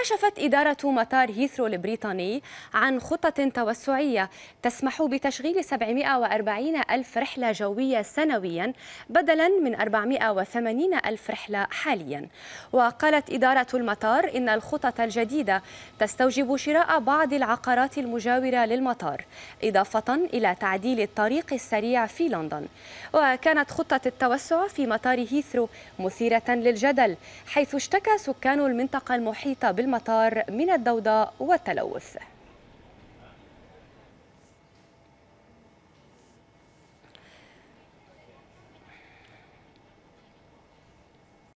كشفت إدارة مطار هيثرو البريطاني عن خطة توسعية تسمح بتشغيل 740 ألف رحلة جوية سنويا بدلا من 480 ألف رحلة حاليا. وقالت إدارة المطار إن الخطط الجديدة تستوجب شراء بعض العقارات المجاورة للمطار إضافة إلى تعديل الطريق السريع في لندن. وكانت خطة التوسع في مطار هيثرو مثيرة للجدل حيث اشتكى سكان المنطقة المحيطة بالمطار من الضوضاء والتلوث.